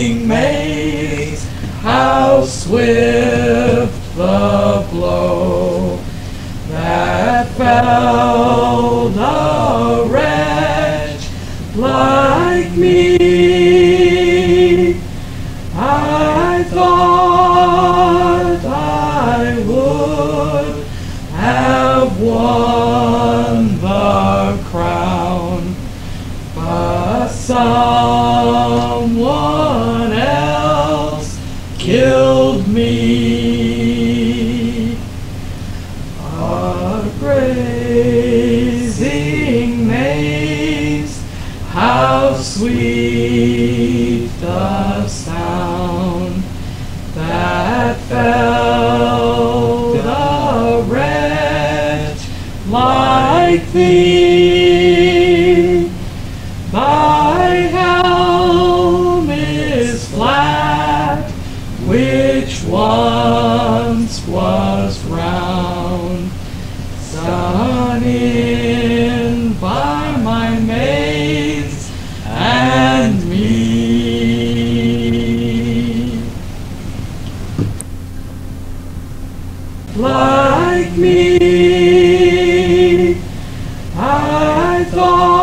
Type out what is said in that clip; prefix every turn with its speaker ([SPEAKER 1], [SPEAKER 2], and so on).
[SPEAKER 1] Moving mace, how swift the blow that fell the wretch like me. I thought I would have won the crown, but someone killed me. A grazing mace, how sweet the sound that fell the wretch like thee. Thy which once was round, sun in by my maids and me. Like me, I thought.